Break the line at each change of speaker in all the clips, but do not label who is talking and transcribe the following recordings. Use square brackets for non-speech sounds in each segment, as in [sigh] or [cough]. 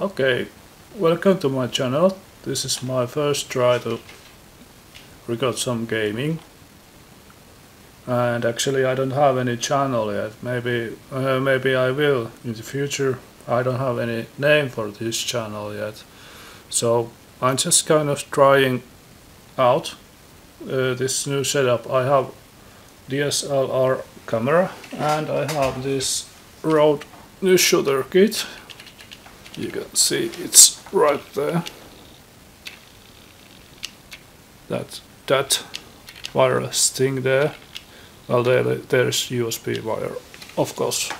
Okay, welcome to my channel. This is my first try to record some gaming. And actually I don't have any channel yet. Maybe uh, maybe I will in the future. I don't have any name for this channel yet. So I'm just kind of trying out uh, this new setup. I have DSLR camera and I have this Rode Newsshooter kit you can see it's right there. That that wireless thing there. Well there there's USB wire of course.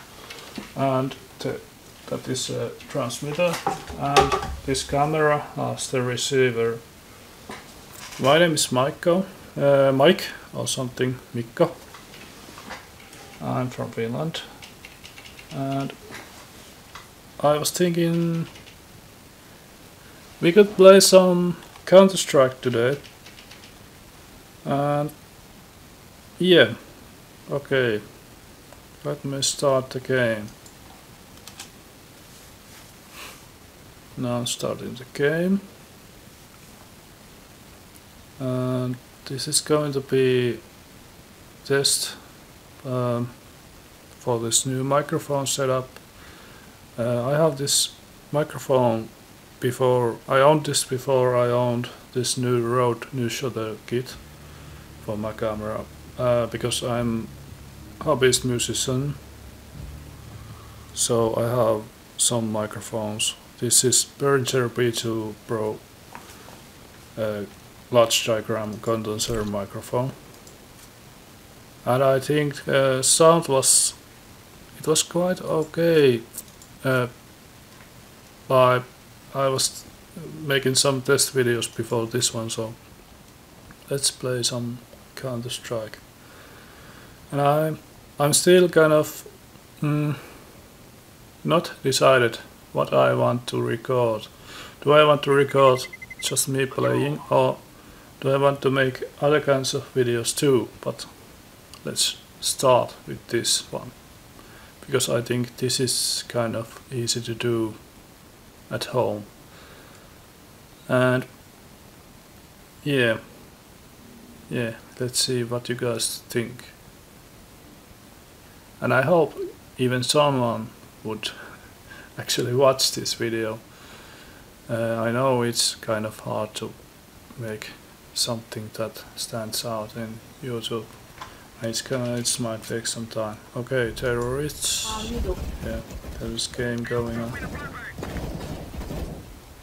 And the, that is a transmitter. And this camera has the receiver. My name is Mikko uh, Mike or something Mikko. I'm from Finland. And I was thinking we could play some Counter Strike today. And yeah, okay, let me start the game. Now I'm starting the game. And this is going to be test um, for this new microphone setup uh, I have this microphone before I owned this before I owned this new Rode Newsshooter kit for my camera uh, because I'm hobbyist musician. So I have some microphones. This is Behringer B2 Pro uh, large diaphragm condenser microphone. And I think uh, sound was it was quite okay uh, I I was making some test videos before this one, so let's play some Counter Strike. And I I'm still kind of mm, not decided what I want to record. Do I want to record just me playing or do I want to make other kinds of videos too? But let's start with this one because I think this is kind of easy to do at home. And yeah yeah let's see what you guys think. And I hope even someone would [laughs] actually watch this video. Uh, I know it's kind of hard to make something that stands out in YouTube it's gonna, it might take some time. Okay, terrorists. Yeah, there's game going on.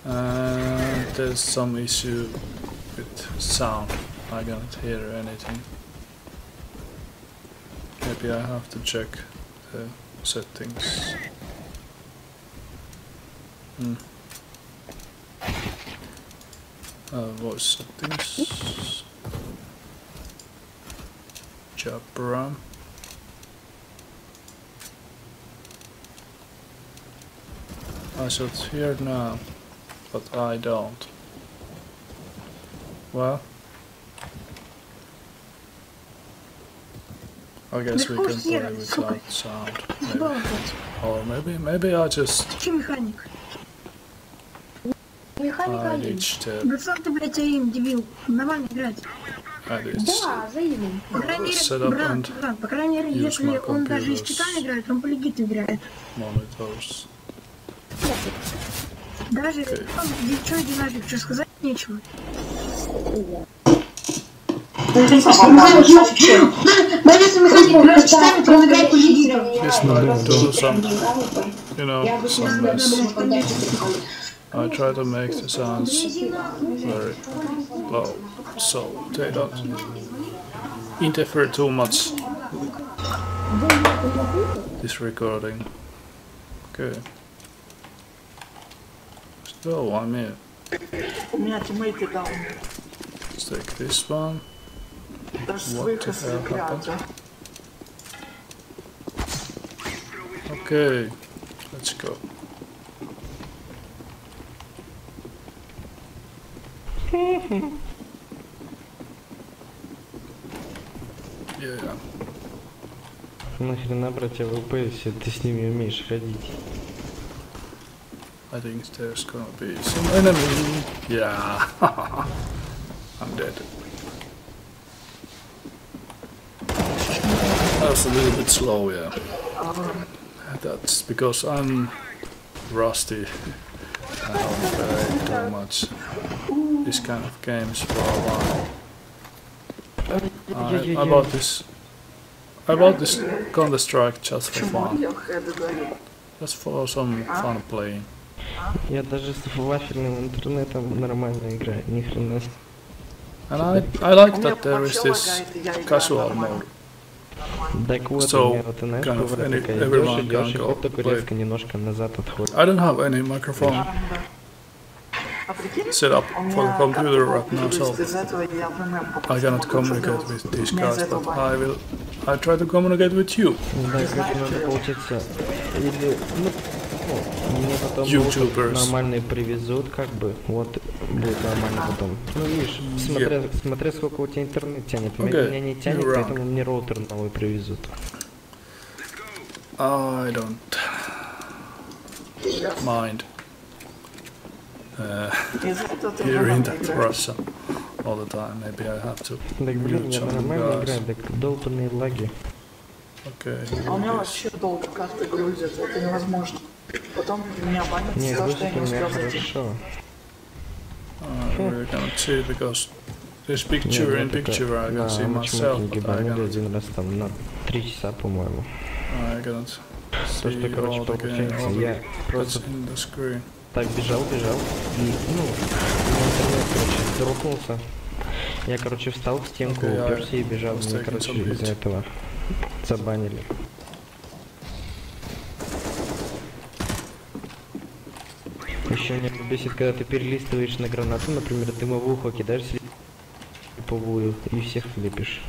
And there's some issue with sound. I can't hear anything. Maybe I have to check the settings. Hmm. Uh, voice settings. Jabra. I should hear now, but I don't. Well, I guess we can play without sound. Maybe. Or maybe, maybe I just I reached the
Да
reached
Да, заедем.
По крайней мере, брат, по крайней мере, если он даже из. Китая играет, он по легиту играет.
monitors.
Даже он, ничего не нафиг, что сказать нечего.
Боится механик играть часами, он играет по лидерам.
This might do some, you know, some mess. I try to make the sounds very low, so they don't interfere too much this recording. Okay. Still, I'm here. Let's take this one. What the hell
happened?
Okay, let's go. Mm-hmm. [laughs] Yeah.
Нахрена брать АВП, если ты с ними умеешь ходить?
I think there's gonna be some enemy. Yeah, [laughs] I'm dead. That was a little bit slow, yeah. That's because I'm rusty. I haven't played too much this kind of games for a while. I, I bought this. I bought this Counter Strike just for
Чему
fun,
я хеды даю?
just for some fun playing.
Я даже с вафельным интернетом нормально играю, ни хрена себе.
And I, I like
У меня
that there is
вообще
this
лагает, и я играю
casual
нормально.
mode.
Так вот,
So,
у меня вот, знаешь,
kind of
поворот
any-
такая,
everyone
идёшь, идёшь, и
can
хоп,
go
такой
play.
резко немножко назад отходишь.
I don't have any microphone
Да. А прикинь,
Set up for the computer right now, so
ММ
I cannot communicate with these guys, but. I will. I try to communicate with you,
или, ну, ну, мне потом
YouTubers.
лучше нормальные привезут, как бы, вот, будет нормально потом. Ну, видишь, смотря, смотря сколько у тебя интернет тянет,
Okay,
меня не тянет,
you're wrong.
поэтому мне роутер новый привезут.
I don't mind uh, hearing
нормально
that. Russia all the time. Maybe I have to.
Так, блин, я нормально
guys.
играю, так долбанные лаги.
Okay.
А у меня вообще долго карты грузят, это невозможно. Потом меня банят
Не,
за то, что я не успел зайти.
хорошо.
I really cannot see because this picture in picture I can see myself, but I cannot,
один раз там на три часа, по-моему.
I cannot
То,
see
что, короче,
all the game, all
я
the,
просто
that's in the screen.
Так бежал, бежал, и, ну, интернет, короче, дропнулся. Я, короче, встал в стенку,
Okay,
уперся и бежал.
taking
короче, из-за этого забанили. Еще меня бесит, когда ты перелистываешь на гранату, например, дымовуху кидаешь слеповую и всех влепишь.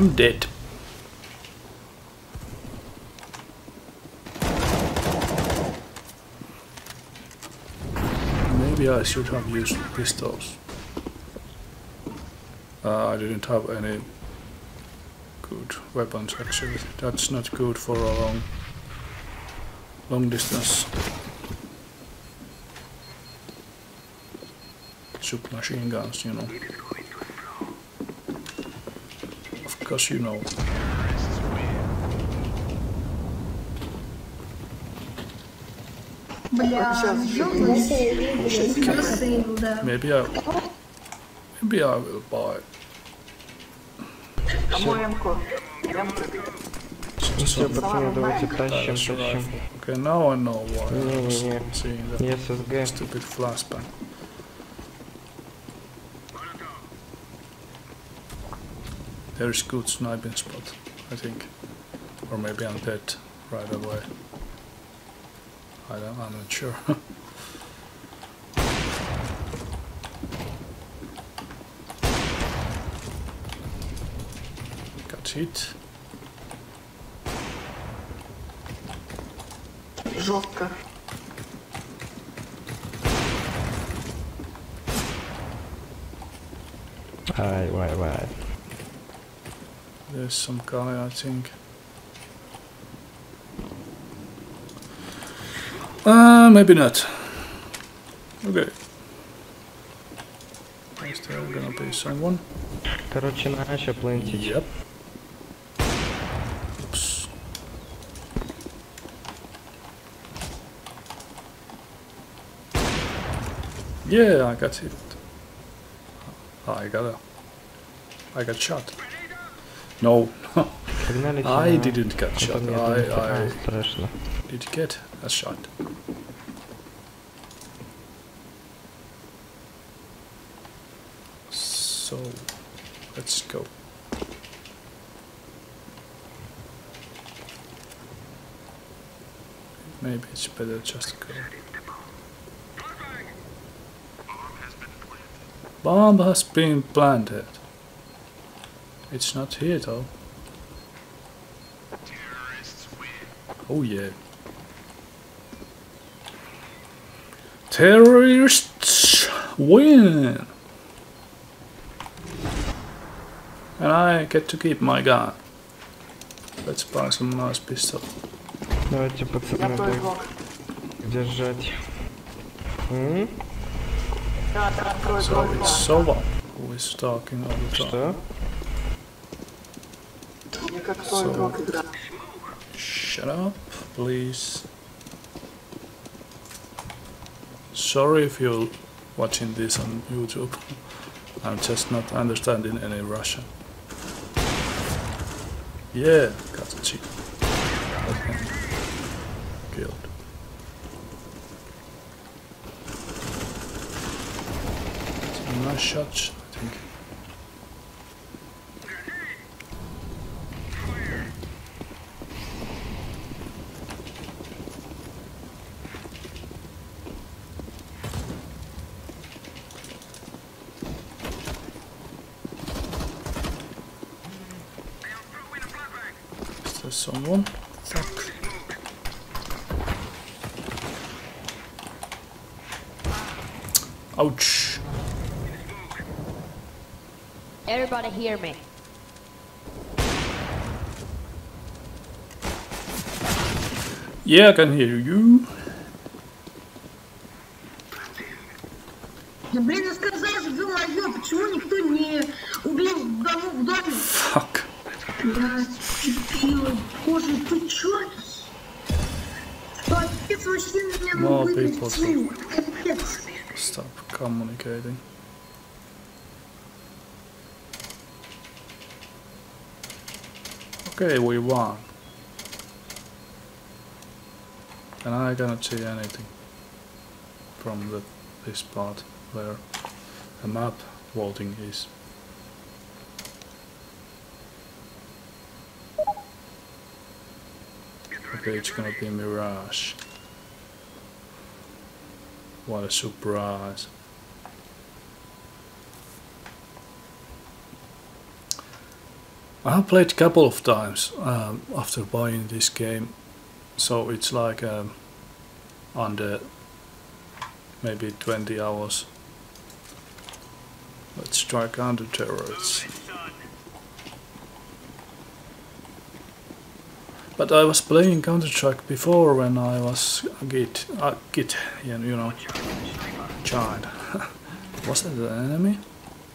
I'm dead. Maybe I should have used pistols. Uh, I didn't have any good weapons actually. That's not good for a long, long distance submachine guns, you know Of course, you know.
Бля,
Сейчас
засейвил, да.
Maybe I, maybe I will buy
Кому М-ку? М-ку.
Ну все, пацаны, давайте тащим,
Dash
тащим.
rifle. Okay, now I know why I was
Не-не-не.
seeing that
Не ССГ.
stupid flashbang. There is good sniping spot, I think. Or maybe I'm dead right away. I don't, I'm not sure. [laughs] Got hit.
Жестко.
Ай, вай, вай.
There's some guy, I think. Uh, maybe not. Okay. Is there gonna be someone?
Короче, начал плентить.
Yep. Oops. Yeah, I got hit. I got a. I got shot. No, [laughs]
Погнали все
I
на-
didn't get shot.
Потом я думаю,
I,
а,
I
страшно.
did get a shot. So, let's go. Maybe it's better just to go. Bomb has been planted. It's not here though. Oh yeah. Terrorists win! And I get to keep my gun. Let's buy some nice pistol.
Давайте, пацаны,
Я кто
будем
игрок.
держать. М?
Я открою
So
твой
it's Sova who is talking all the time.
Что?
So, shut up, please. Sorry if you're watching this on YouTube. [laughs] I'm just not understanding any Russian. Yeah, got a cheat. Killed. Nice shots.
Hear me.
Yeah, I can hear you.
Да блин, я сказал же, ё-моё, почему никто не убил в дому в доме?
Fuck.
Да, боже, ты чё? Что, отец вообще меня
More people.
Капец.
Stop communicating. Okay, we won. And I cannot see anything from the this part where the map vaulting is. Okay, it's gonna be Mirage. What a surprise. I have played a couple of times um, after buying this game, so it's like um, under maybe 20 hours. Let's try counter terrorists. But I was playing Counter Strike before when I was a git, a you you know, child. [laughs] was that the enemy?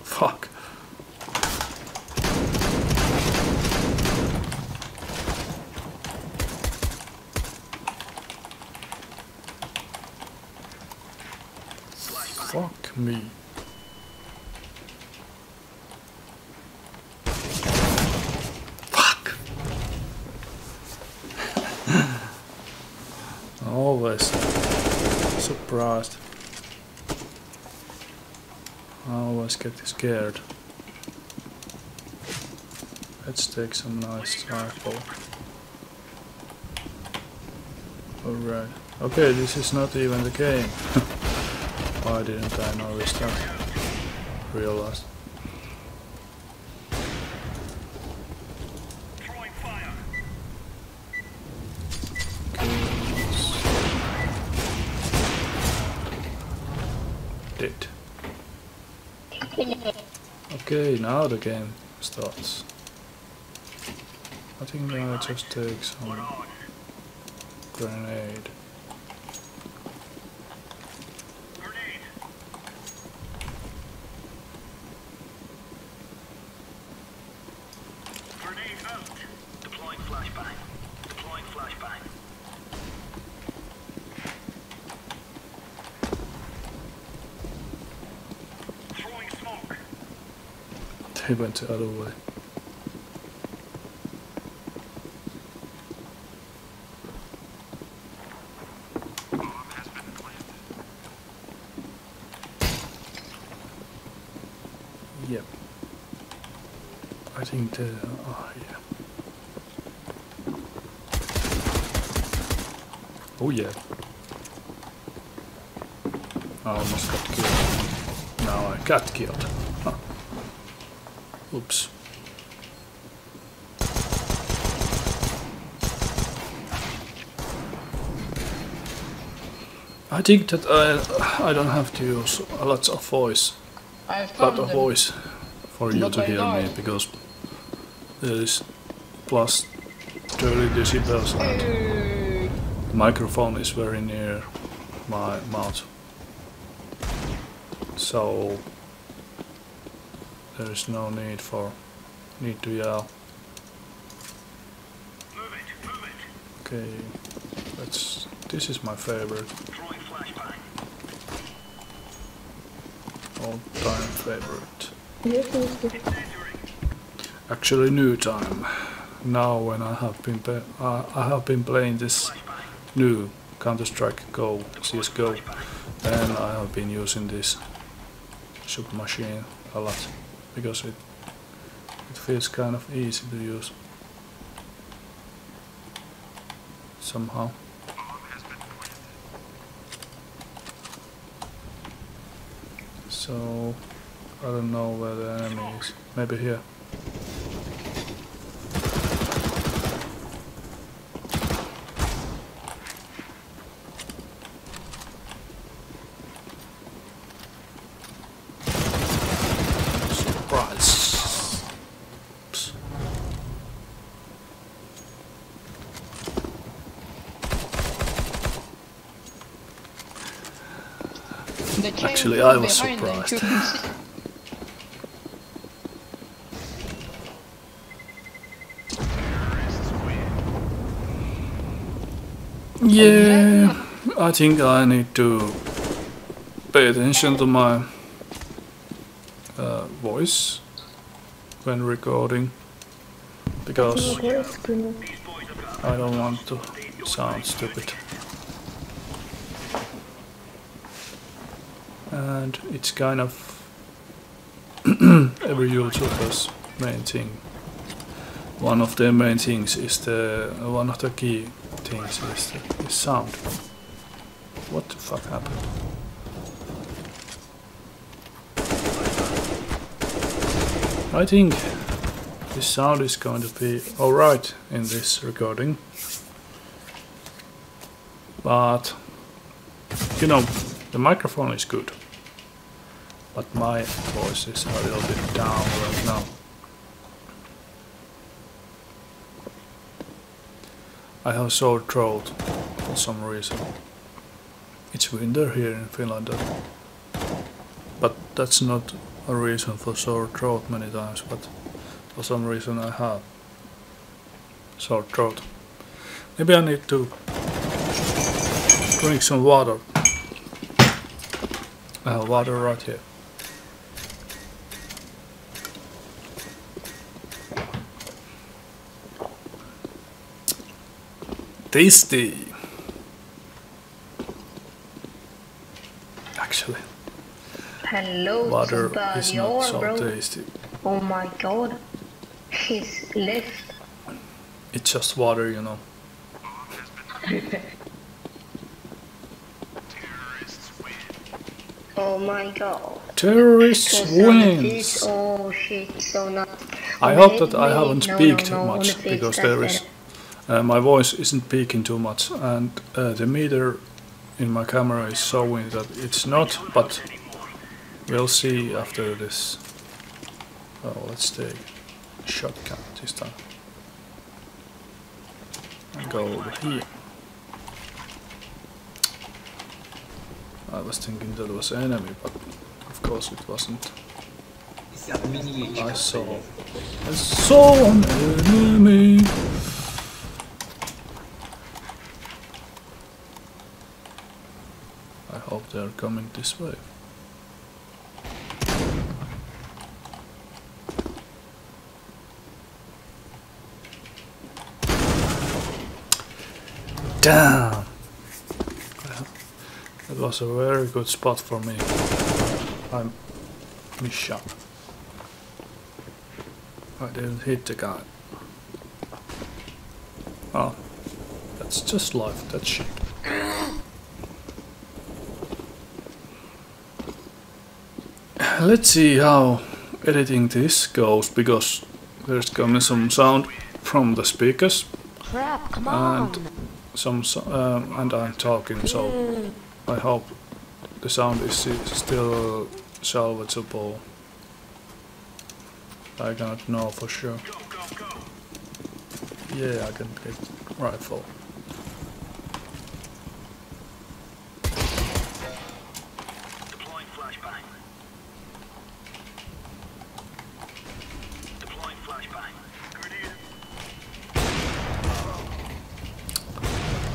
Fuck. Fuck me. Fuck. [laughs] Always surprised. I always get scared. Let's take some nice rifle. Alright. Okay, this is not even the game. [laughs] Why didn't I notice that? Realized. Dead. Okay, now the game starts. I think I just take some grenade. They went the other way. Yep. I think the oh yeah. Oh yeah. I almost got killed. Now I got killed. Huh. Oops. I think that I I don't have to use a lot of voice,
I
lot of voice for you to hear me
died.
because there is plus 30 decibels and
Hey.
microphone is very near my mouth. So there is no need for need to yell. Okay, that's this is my favorite. All time favorite. Actually new time. Now when I have been pa- I have been playing this new Counter Strike Go CS:GO, and I have been using this submachine a lot because it it feels kind of easy to use somehow. So I don't know where the enemy is. Maybe here. Surprise. Oops. Actually, I was surprised. [laughs]
you can see-
Yeah, I think I need to pay attention to my uh, voice when recording because I don't want to sound stupid. And it's kind of [clears throat] every YouTuber's main thing. One of their main things is the one of the key the is sound. What the fuck happened? I think the sound is going to be alright in this recording. But you know, the microphone is good. But my voice is a little bit down right now. I have sore throat for some reason. It's winter here in Finland, but that's not a reason for sore throat many times. But for some reason I have sore throat. Maybe I need to drink some water. I have water right here. Tasty. Actually,
Hello,
water is not so
bro.
tasty.
Oh my god. He's left.
It's just water, you know. [laughs]
Oh my god.
Terrorists
So some of
wins.
Oh shit, so not.
I hope that I haven't
no,
peaked
no, no, on
much because there is. Uh, my voice isn't peaking too much and uh, the meter in my camera is showing that it's not but we'll see after this. Oh let's take shotgun this time. And go over here. I was thinking that was an enemy but of course it wasn't. I saw. I saw an enemy They're coming this way. Damn! That was a very good spot for me. I missed shot. I didn't hit the guy. Oh, that's just life, that's shit. Let's see how editing this goes because there's coming some sound from the speakers
Crap, come on.
and some so- um, and I'm talking so I hope the sound is still salvageable. I cannot know for sure. Yeah, I can get rifle.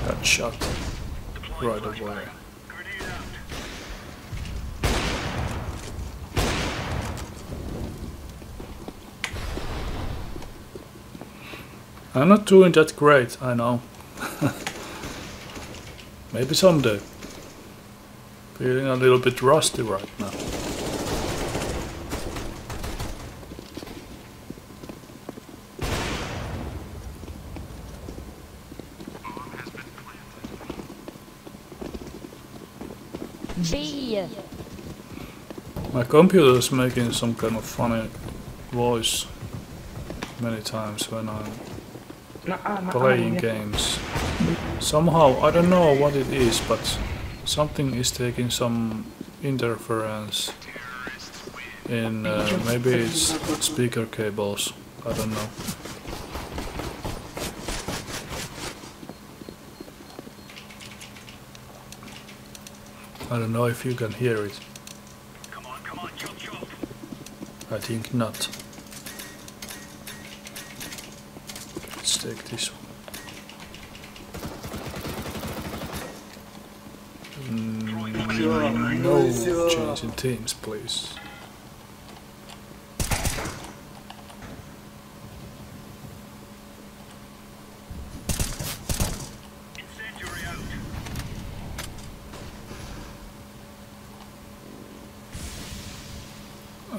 Got shot right away. I'm not doing that great, I know. [laughs] Maybe someday. Feeling a little bit rusty right now.
B.
My computer is making some kind of funny voice many times when I'm playing games. Somehow, I don't know what it is, but something is taking some interference in uh, maybe it's speaker cables. I don't know. I don't know if you can hear it. I think not. Let's take this one. Mm, no change in teams, please.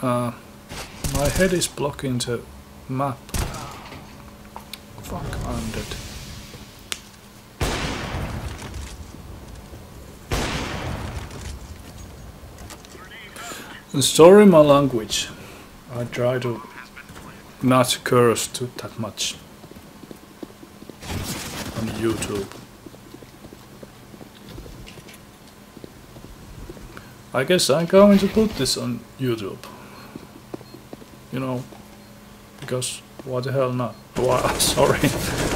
Uh, my head is blocking the map. I'm sorry my language. I try to not curse too that much on YouTube. I guess I'm going to put this on YouTube. You know, because what the hell not? [laughs] Why, sorry.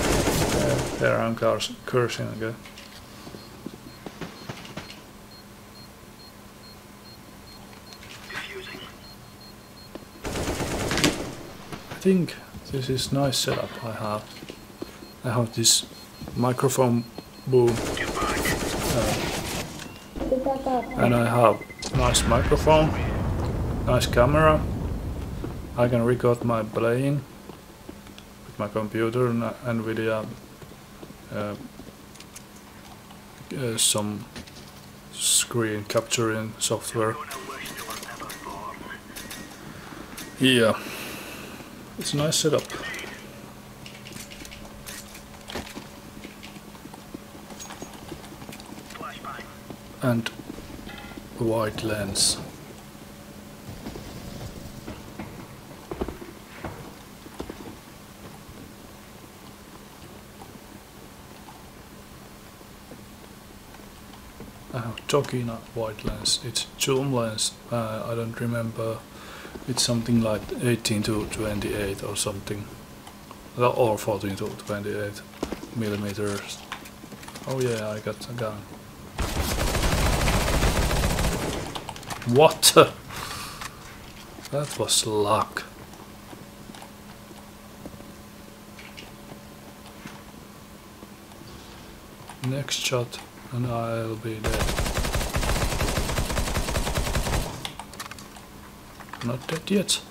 I'm cursing again. I think this is nice setup I have. I have this microphone boom uh, and I have nice microphone, nice camera. I can record my playing with my computer and NVIDIA Uh, uh, some screen capturing software. Yeah, it's a nice setup. And wide lens. I have Tokina wide lens. It's zoom lens. Uh, I don't remember. It's something like 18 to 28 or something. Or 14 to 28 millimeters. Oh yeah, I got a gun. What? [laughs] That was luck. Next shot and I'll be dead. Not dead yet.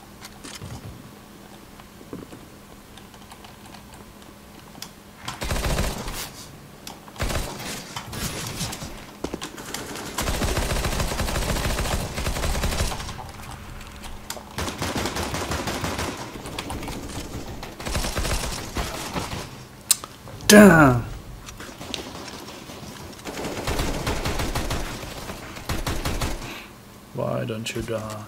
Damn! Why don't you die?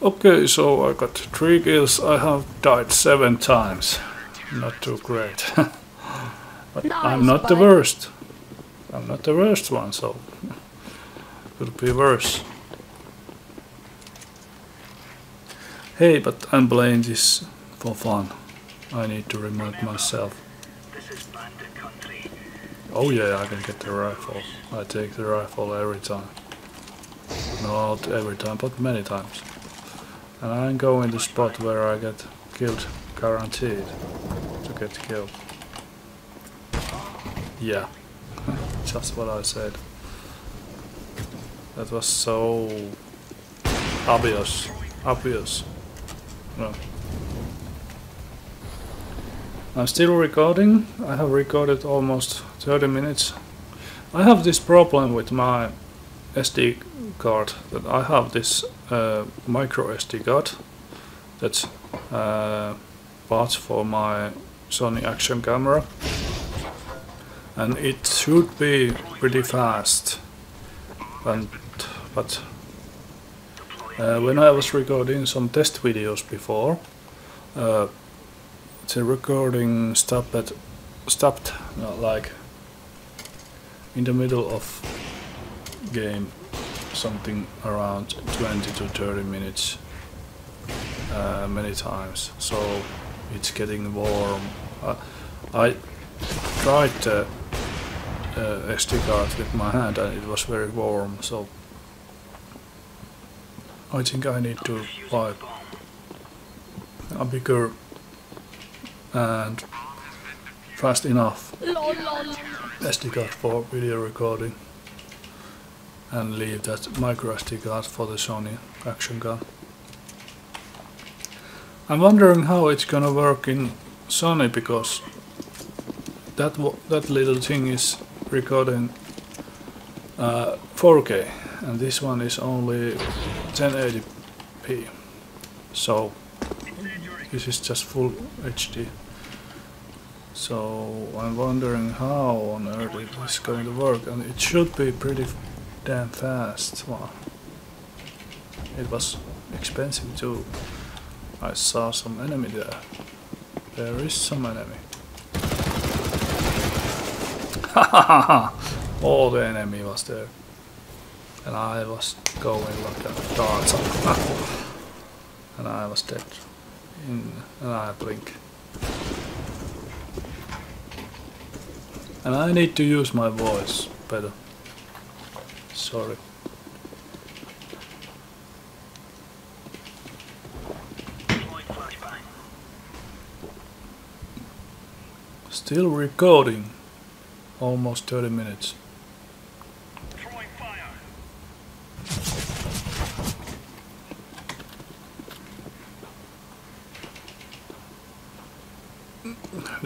Okay, so I got three kills. I have died seven times. not too great. [laughs] but
Nice,
I'm not the worst. I'm not the worst one, so [laughs] could be worse. Hey, but I'm playing this for fun. I need to remind myself. Oh yeah, I can get the rifle. I take the rifle every time. Not every time, but many times. And I go in the spot where I get killed, guaranteed to get killed. Yeah, [laughs] just what I said. That was so obvious. Obvious. No. I'm still recording. I have recorded almost 30 minutes. I have this problem with my SD card that I have this uh, micro SD card that's uh, for my Sony action camera and it should be pretty fast and but uh, when I was recording some test videos before uh, the recording stopped at stopped like in the middle of game something around 20 to 30 minutes uh, many times. So it's getting warm. Uh, I tried the uh, SD card with my hand and it was very warm so I think I need to buy a bigger and fast enough. SD card for video recording. And leave that micro SD card for the Sony action gun. I'm wondering how it's gonna work in Sony because that that little thing is recording uh, 4K and this one is only 1080p so this is just full HD so I'm wondering how on earth it is going to work and it should be pretty damn fast. Well, it was expensive too. I saw some enemy there. There is some enemy. [laughs] All the enemy was there. And I was going like a dart. [laughs] And I was dead in and I blink. And I need to use my voice better. Sorry. Still recording. Almost 30 minutes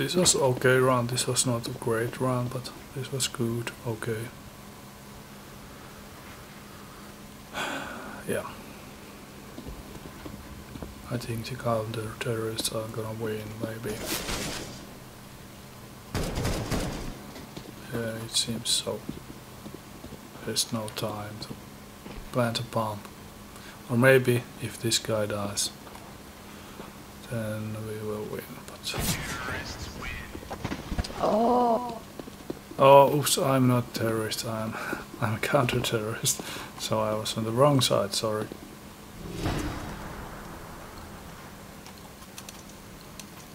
This was okay run, This was not a great run, but this was good. Okay. [sighs] Yeah. I think the counter terrorists are gonna win, maybe. Yeah, it seems so. There's no time to plant a bomb. Or maybe if this guy dies, then we will win. But
Oh,
Oh, oops, I'm not terrorist, I'm, [laughs] I'm a counter-terrorist, [laughs] so I was on the wrong side, sorry.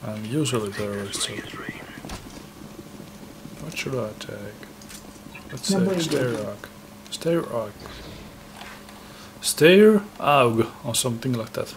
I'm usually terrorist, so... What should I take? Let's
eight.
stair arc. Stair arc. Steyr AUG, or something like that.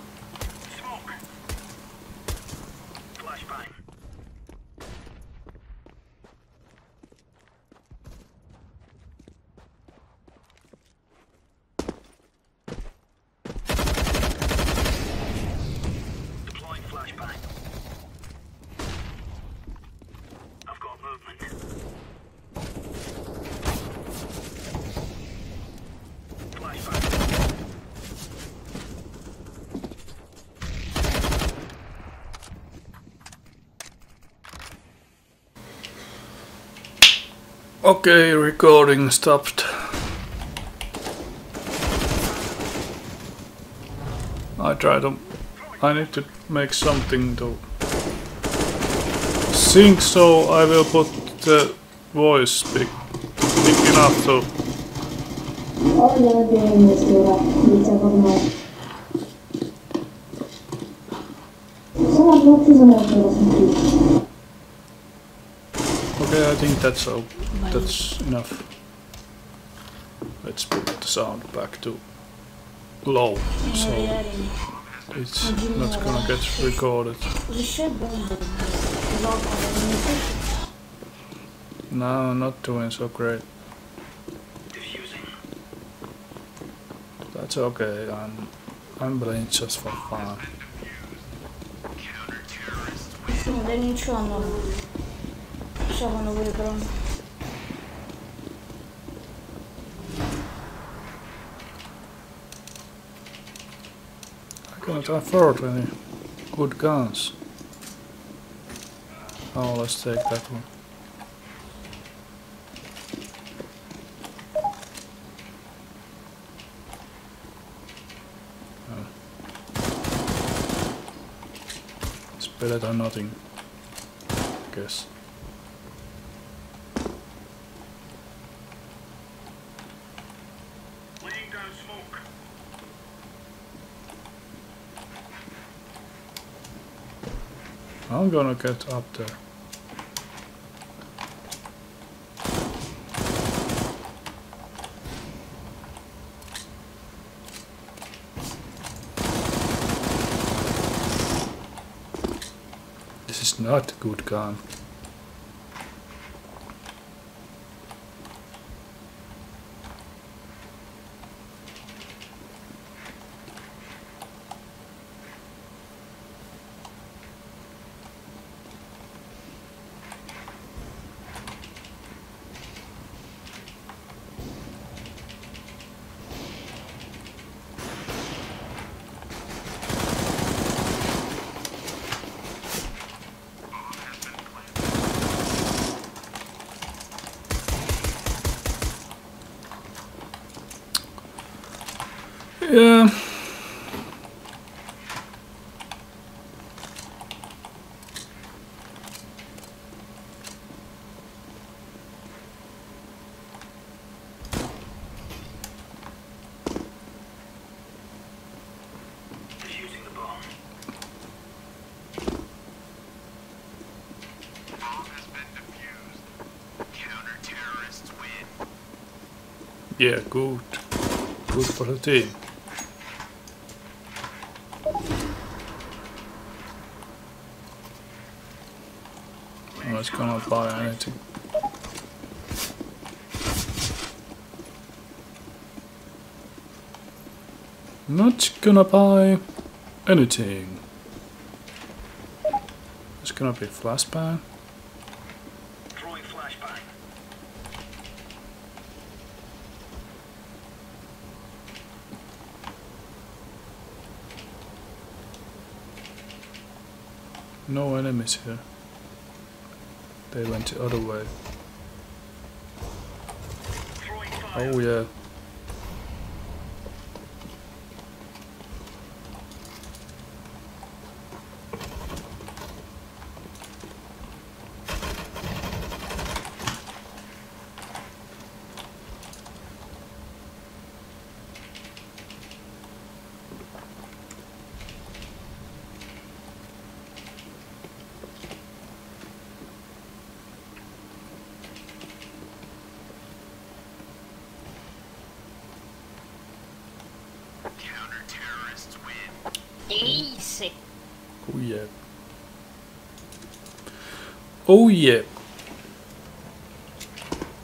Okay, recording stopped. I tried to. I need to make something to think so. I will put the voice big, big enough to.
Mistura. Widzę w Co mam było przyznać teraz
Okay, I think that's so. That's enough. Let's put the sound back to low, so it's not gonna get recorded. No, not doing so great. That's okay. I'm I'm playing just for fun. I can't afford any good guns. Oh, let's take that one. better than nothing, I guess. I'm gonna get up there. This is not a good gun. Yeah. Yeah, good. Good for the team. Was gonna buy anything. Not gonna buy anything. It's gonna be flashbang. No enemies here. They went the other way. Oh yeah.
Easy.
Oh yeah. Oh yeah.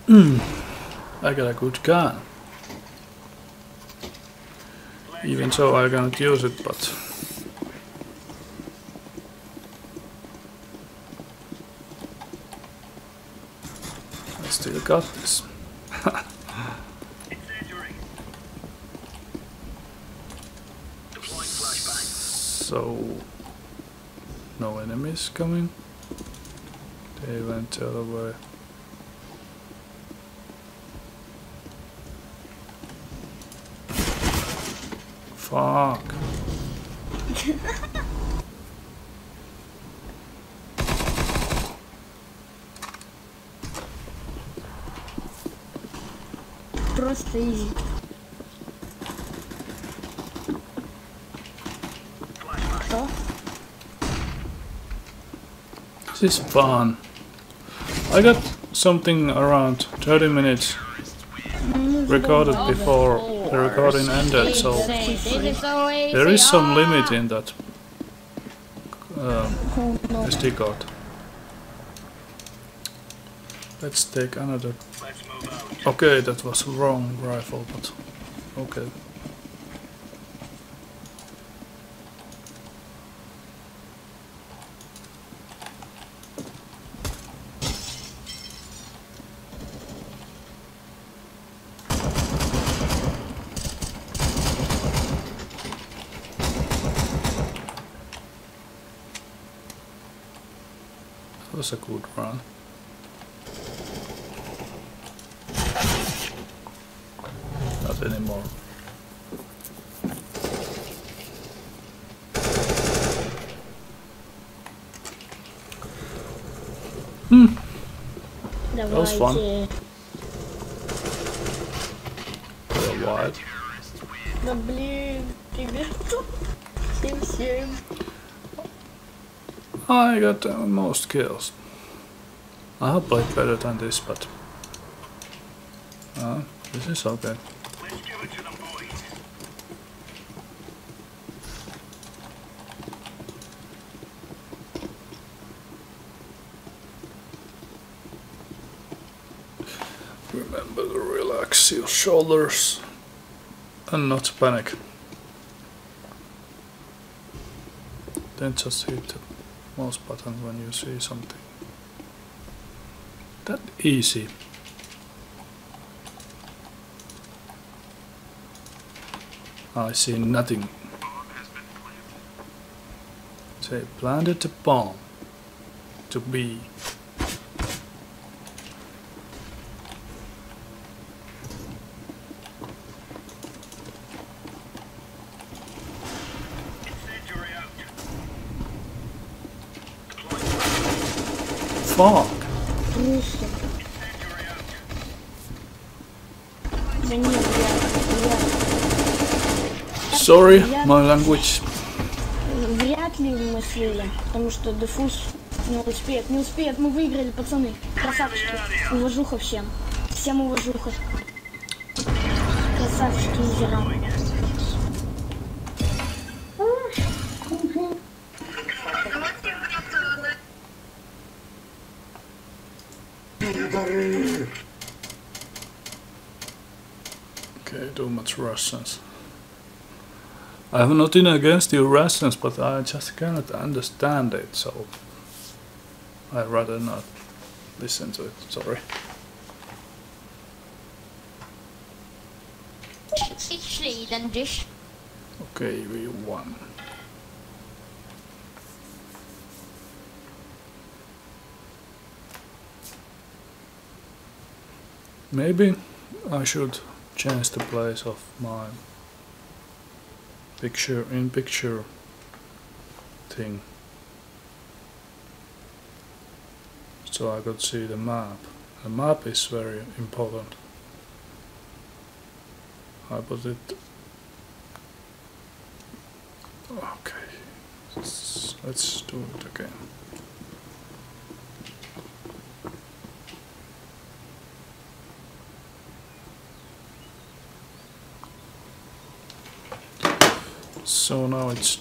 Hmm. I got a good gun. Even so, I cannot use it, but I still got this. [laughs] So, no enemies coming. He went the other way. Fuck.
Просто изи.
This is fun. I got something around 30 minutes recorded before the recording ended, so there is some limit in that um, SD card. Let's take another. Okay, that was wrong rifle, but okay. Was a good run. Not anymore.
Hmm. That was fun.
I got uh, most kills. I have played better than this, but uh, this is okay. Remember to relax your shoulders and not panic. Then just hit the mouse button when you see something. That easy. I see nothing. Say planted a bomb to be. Fuck. Sorry, my language.
вряд, ли мы слили, потому что дефуз не успеет, не успеет, мы выиграли, пацаны, красавчики, уважуха всем, всем уважуха, красавчики Изера.
Russians. I have nothing against you Russians, but I just cannot understand it, so I'd rather not listen to it. Sorry.
It's.
Okay, we won. Maybe I should change the place of my picture in picture thing so I could see the map. The map is very important. I put it Okay, let's, let's do it again. So now it's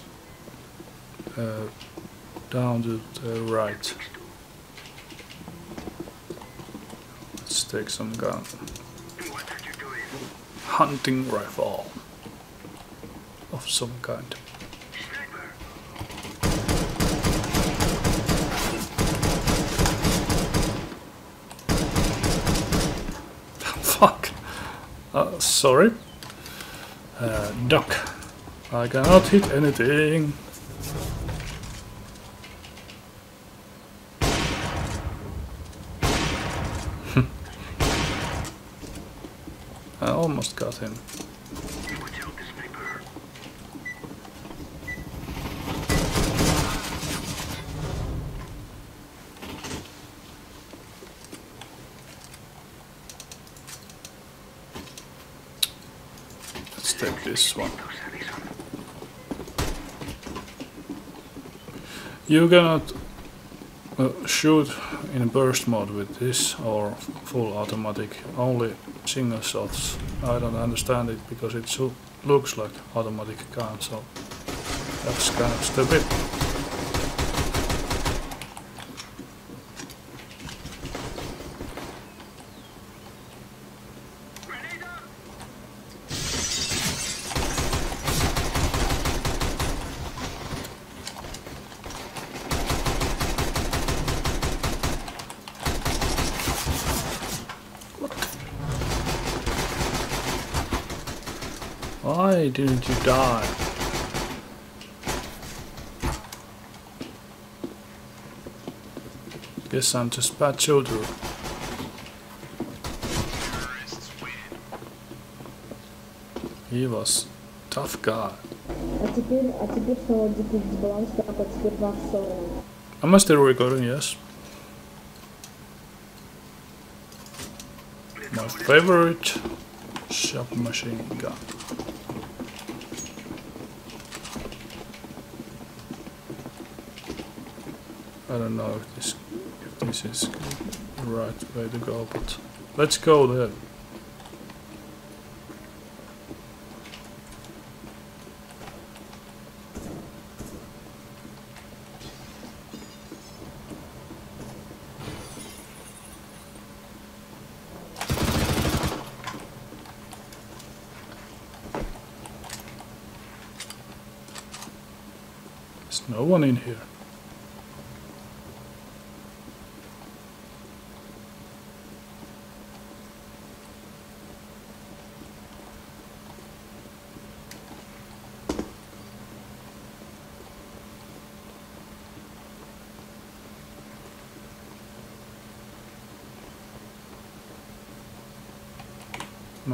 uh, down to the right. Let's take some gun. Hunting rifle of some kind. [laughs] Fuck. Uh, sorry. Uh, duck. I cannot hit anything. [laughs] I almost got him. Let's take this one. You cannot uh, shoot in burst mode with this or full automatic, only single shots. I don't understand it because it so looks like automatic gun, so that's kind of stupid. Why didn't you die? Guess I'm just bad children. He was tough guy. Am I still recording? Yes. My favorite machine gun. I don't know if this this is right way to go, but let's go there. There's no one in here.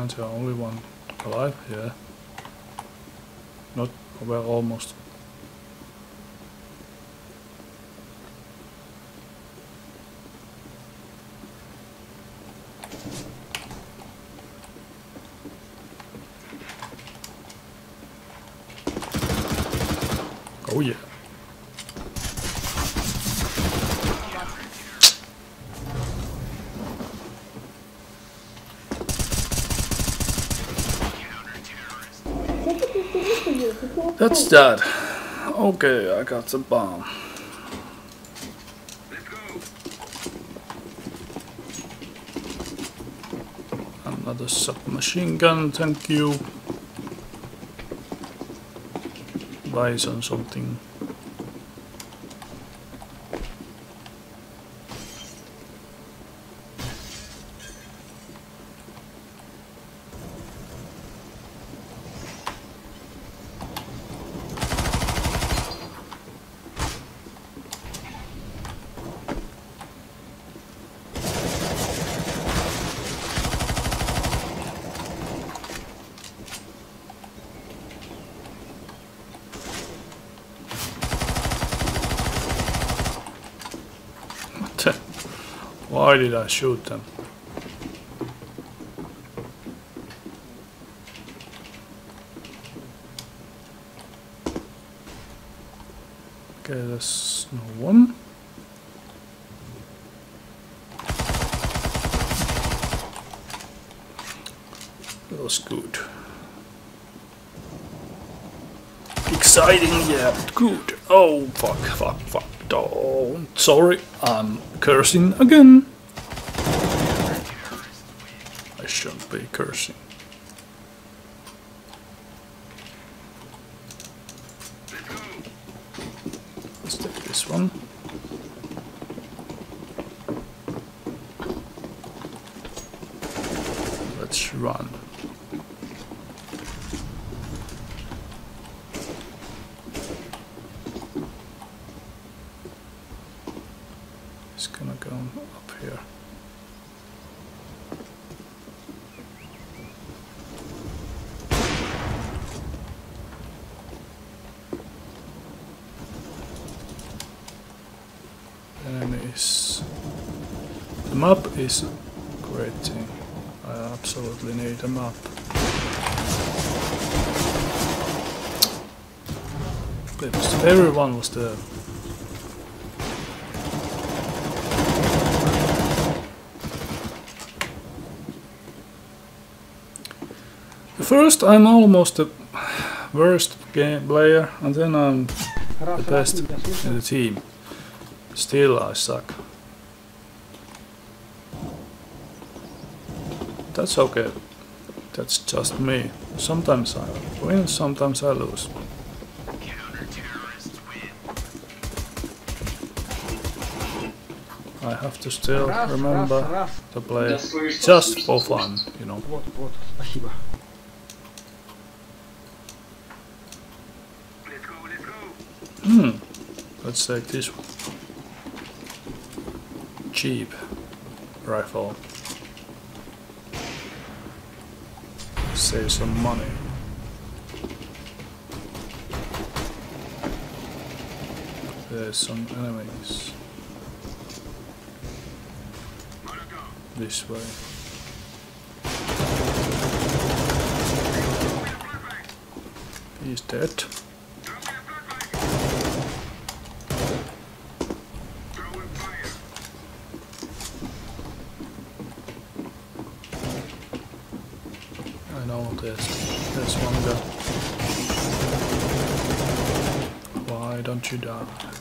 The only one alive? Yeah. Not well, almost. Oh yeah. That. Okay, I got the bomb. Another submachine gun, thank you. Bison something. What the? Why did I shoot them? Okay, there's no one. That was good. Exciting, yeah, but good. Oh, fuck, fuck, fuck. Don't. Sorry, I'm cursing again. I shouldn't be cursing. Let's take this one. Let's run. It's gonna go up here. Enemies. The map is a great thing. I absolutely need a map. clips. Everyone was there. First, I'm almost the worst game player, and then I'm the best in the team. Still, I suck. That's okay. That's just me. Sometimes I win, sometimes I lose. I have to still remember to play just for fun, you know. Hmm. Let's take this cheap rifle. Save some money. There's some enemies. This way. He's dead. I know there's there's one guy. Why don't you die?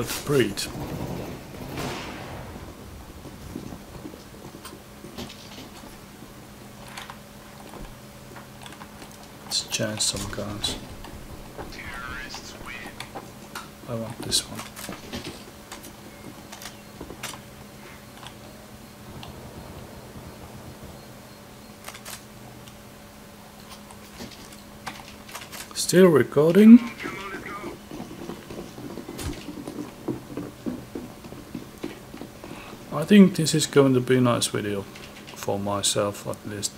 To breathe. Let's change some guns. I want this one. Still recording? Think this is going to be a nice video for myself at least.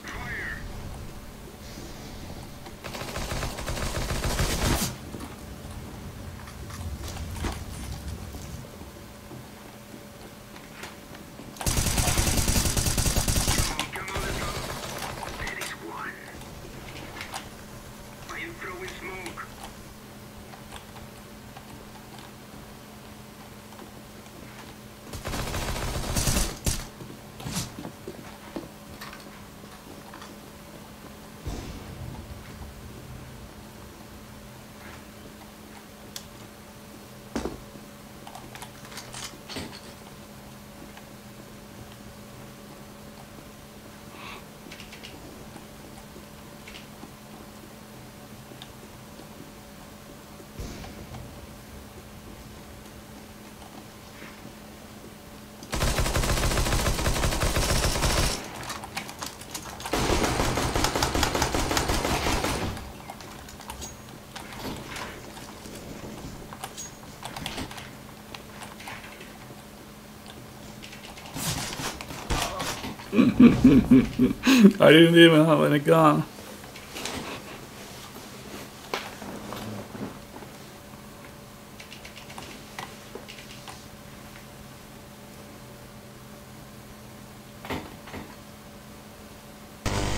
I didn't even have any gun.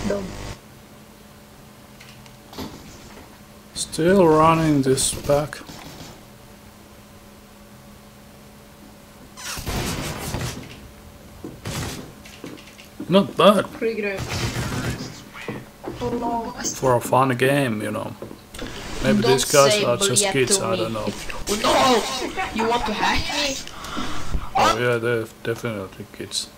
No.
Still running this back. Not bad.
Pretty.
For a fun game, you know. Maybe
don't
these guys are just kids, I don't know.
You no! You want to hack me?
Oh yeah, they're definitely kids.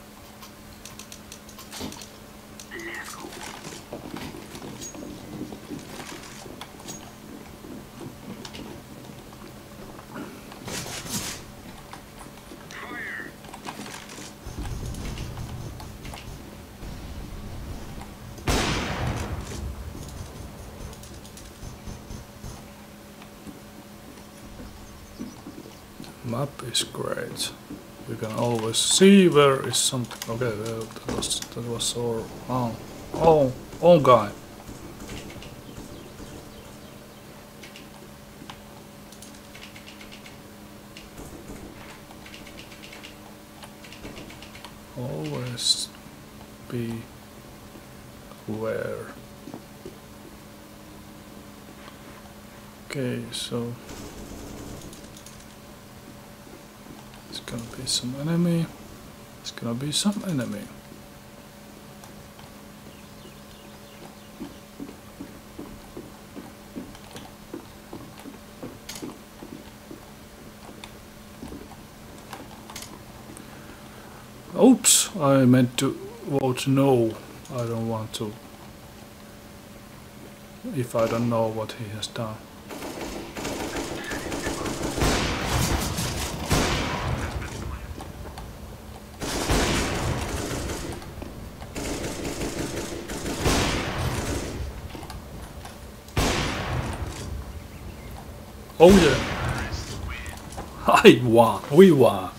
Map is great. You can always see where is something. Okay, that was that was all. Oh, oh, oh, guy. always be aware. Okay, so it's gonna be some enemy. It's gonna be. Oops, I meant to vote no. I don't want to. If I don't know what he has done. Oh yeah. I won. We won.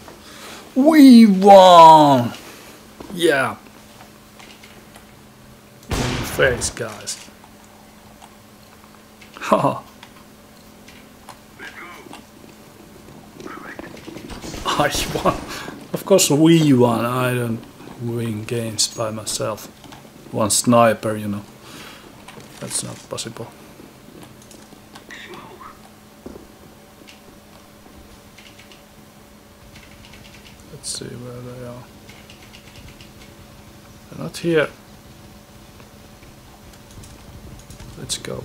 We won. Yeah. Face, guys. Haha. I won. Of course we won. I don't win games by myself. One sniper, you know. That's not possible. Let's see where they are. They're not here. Let's go.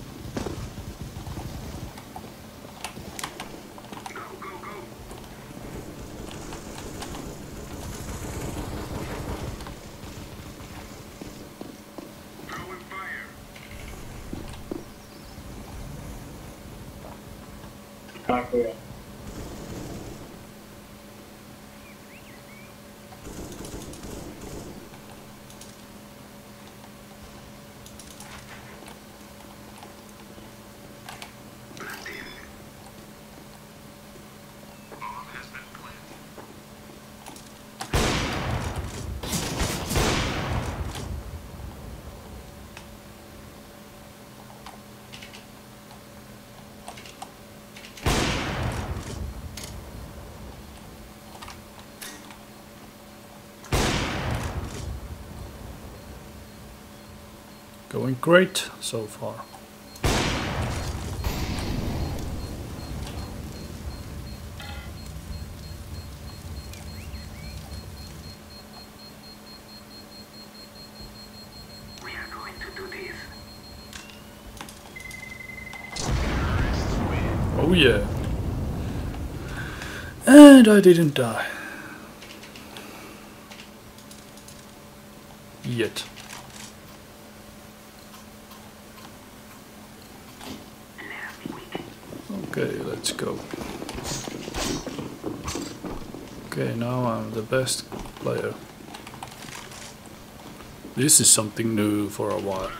Going great so far. We are going to do this. Oh yeah. And I didn't die. Yet. Okay, let's go. Okay, now I'm the best player. This is something new for a while.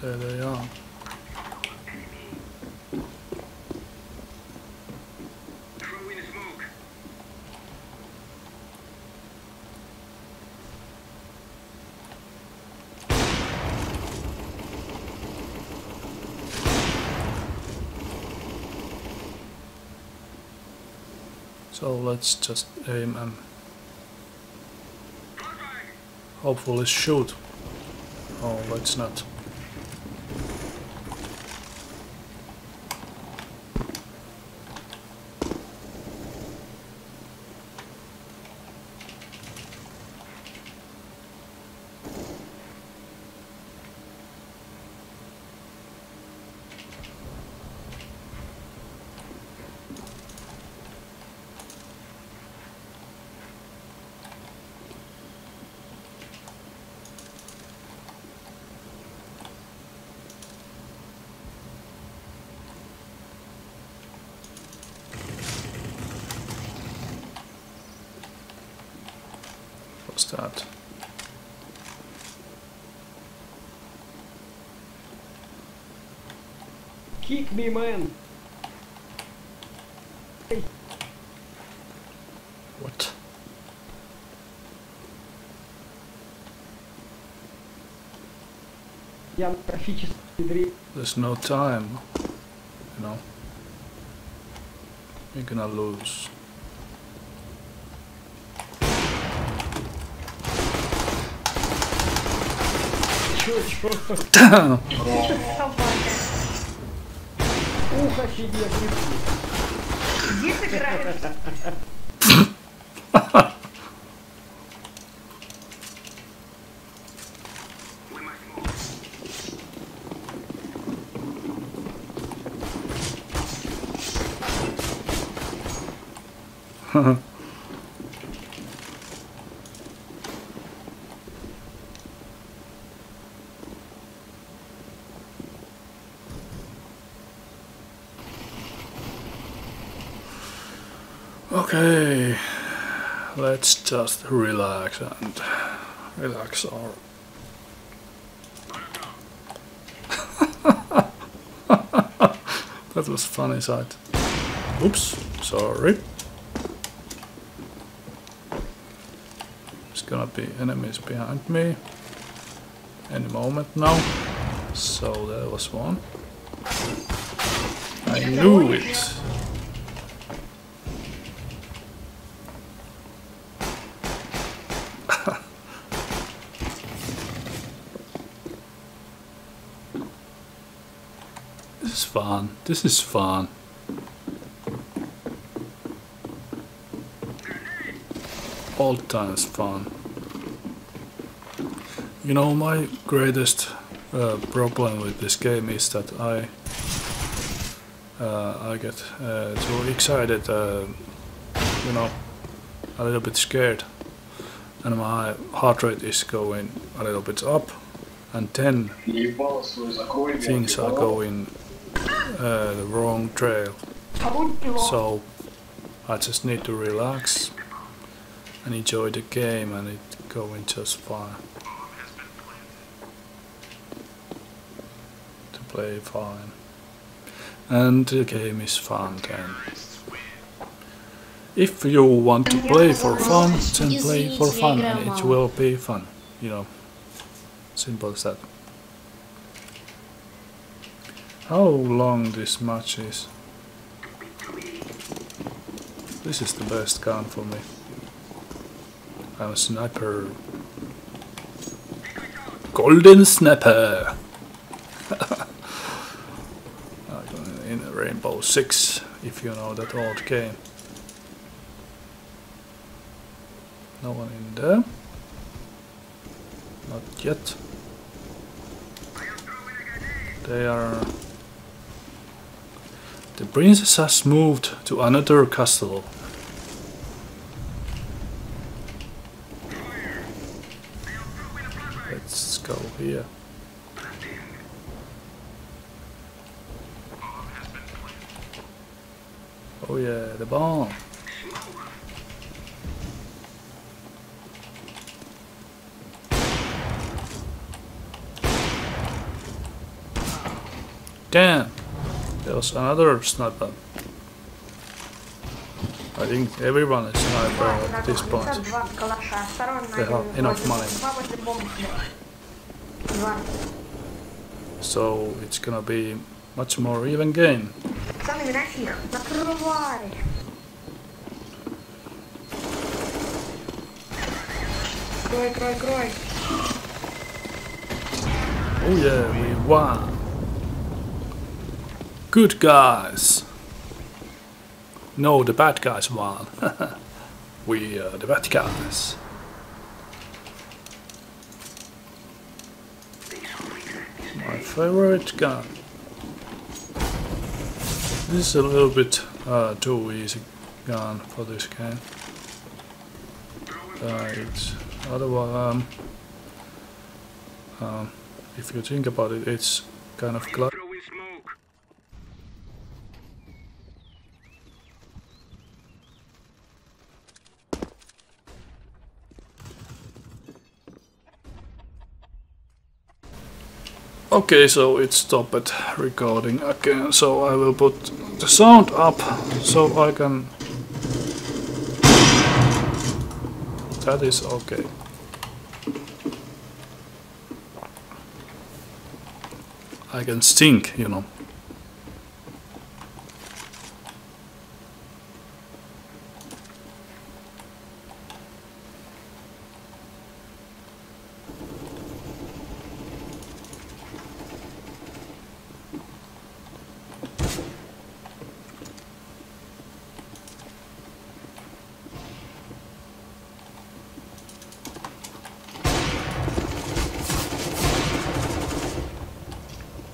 There they are. So let's just aim and hopefully shoot. Oh, let's not. What's that?
hit me, man!
What? There's no time, you know. You're gonna lose. Damn! [coughs]
Ухо себе
Где ты играешь?
Okay, just relax and relax our. [laughs] that was funny sight. Oops, sorry. There's gonna be enemies behind me any moment now. So there was one. I knew it. Fun. This is fun. All the time is fun. You know, my greatest uh, problem with this game is that I uh, I get uh, too excited, uh, you know, a little bit scared, and my heart rate is going a little bit up, and then things are going uh, the wrong trail. So I just need to relax and enjoy the game and it going just fine. To play fine. And the game is fun then. If you want to play for fun, then play for fun and it will be fun. You know, simple as that. How long this match is? This is the best gun for me. I'm a sniper. Golden sniper! [laughs] In Rainbow Six, if you know that old game. No one in there. Not yet. They are princess has moved to another castle. Let's go here. Oh yeah, the bomb. Damn. There another sniper. I think everyone is sniper at this point. They have enough money. So it's gonna be much more even game. Oh yeah, we won! Good guys. No, the bad guys won. [laughs] we are the bad guys. My favorite gun. This is a little bit uh, too easy gun for this game. Uh, it's otherwise, um, um, if you think about it, it's kind of cla Okay, so it stopped recording again, so I will put the sound up so I can... That is okay. I can sing, you know.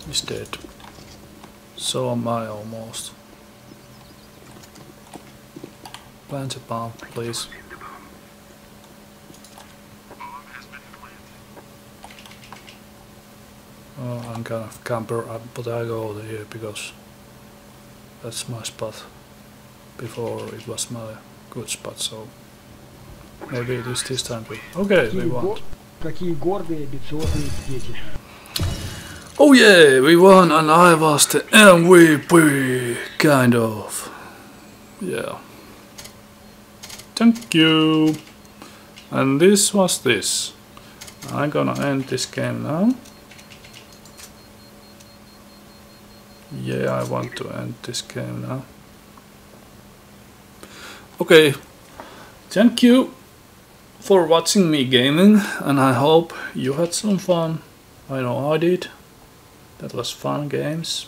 He's dead. So am I almost. Plant a bomb, please. Oh, I'm gonna camper up, but I go over here because that's my spot. Before it was my good spot, so maybe it is this time too. Okay, we won.
Какие гордые, амбициозные дети.
Yeah, we won and I was the MVP, kind of. Yeah. Thank you. And this was this. I'm gonna end this game now. Yeah, I want to end this game now. Okay. Thank you for watching me gaming and I hope you had some fun. I know I did. That was fun games.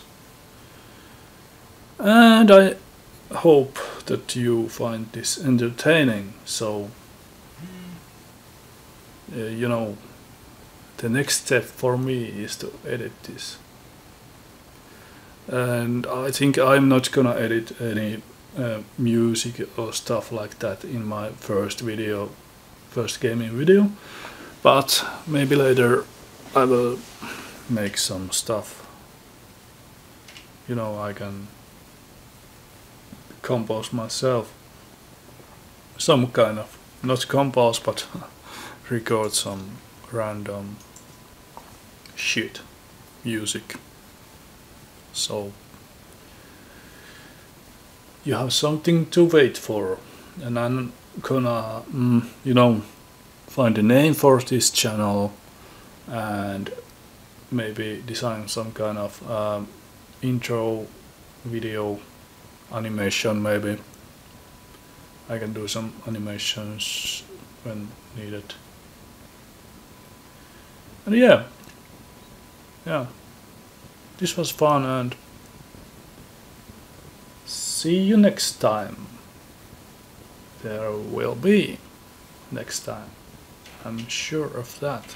And I hope that you find this entertaining. So, uh, you know, the next step for me is to edit this. And I think I'm not gonna edit any uh, music or stuff like that in my first video, first gaming video. But maybe later I will make some stuff. You know, I can compose myself. Some kind of, not compose, but [laughs] record some random shit, music. So you have something to wait for, and I'm gonna, mm, you know, find a name for this channel and maybe design some kind of um, intro video animation maybe. I can do some animations when needed. And yeah. Yeah. This was fun and see you next time. There will be next time. I'm sure of that